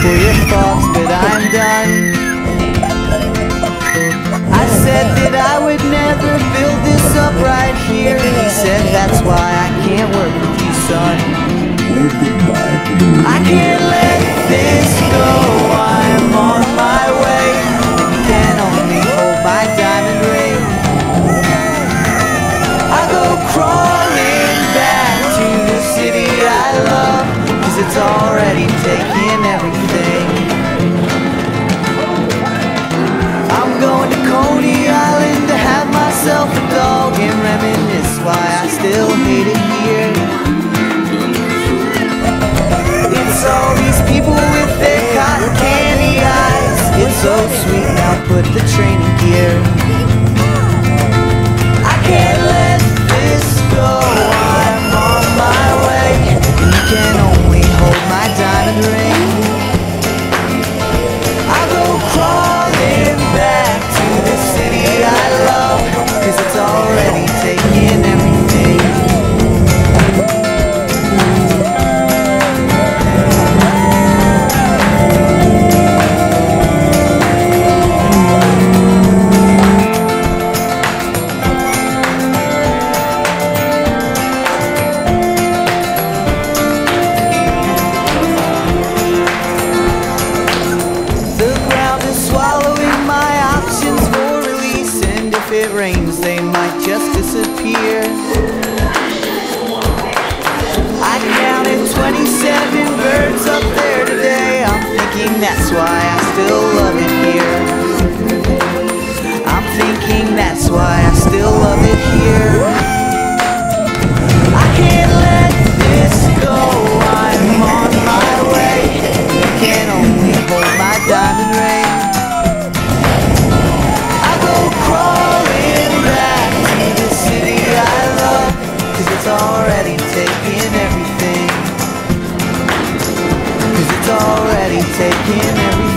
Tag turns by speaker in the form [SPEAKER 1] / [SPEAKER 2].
[SPEAKER 1] for your thoughts, but I'm done. I said that I would never build this up right here. He said that's why I can't work with you, son. I can't let this go. I'm on my way, and can only hold my diamond ring. I go crawling back to the city I love, cause it's already taken so sweet, now put the training gear. It rains, they might just disappear. I counted 27 birds up there today. I'm thinking that's why I still love it here. I'm thinking that's why everything. Cause it's already taken